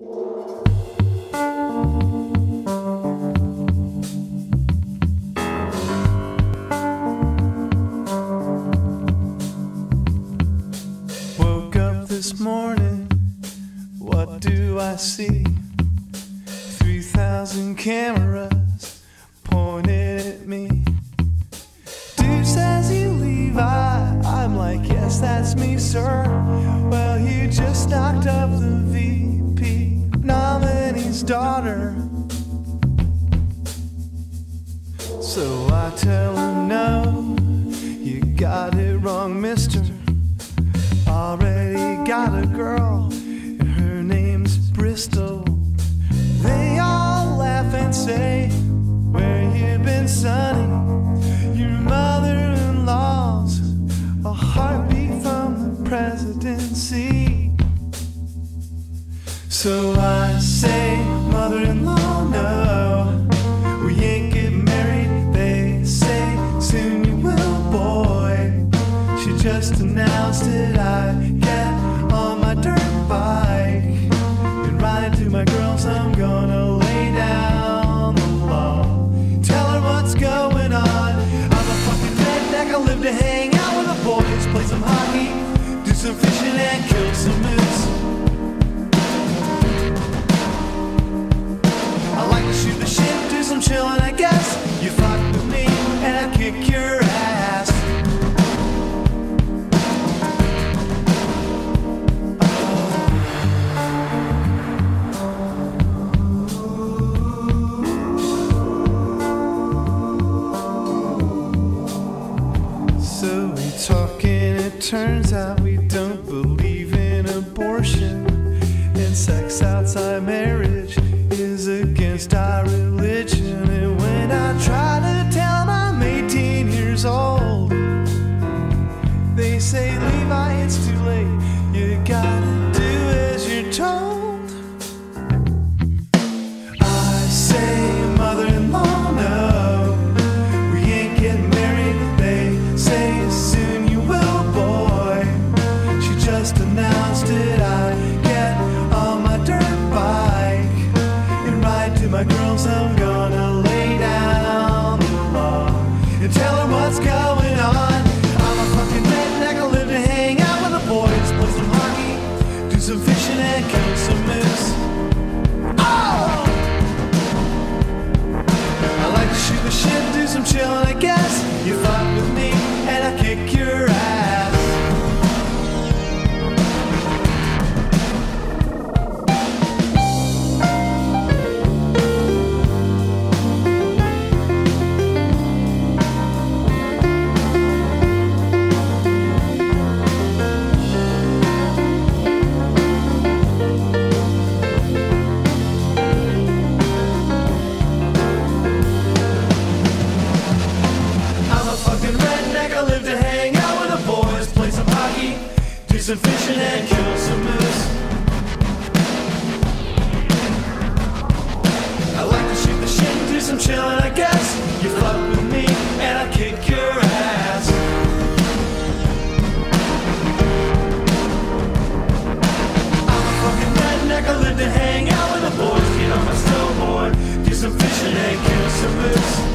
Woke up this morning, what do I see? 3,000 cameras daughter. So I tell her, no, you got it wrong, mister. Already got a girl, and her name's Bristol. They all laugh and say, Where you been, sonny? Your mother in law's a heartbeat from the presidency. So I say, We ain't married. They say, Soon you will, boy. She just announced it. I So we talk and it turns out we don't believe in abortion. And sex outside marriage is against our religion. Girls. I'm gonna lay down the law and tell do some fishing, and kill some moose. I like to shoot the shit and do some chillin', I guess. You fuck with me, and I kick your ass. I'm a fucking redneck. I live to hang out with the boys, get on my snowboard, do some fishing, and kill some moose.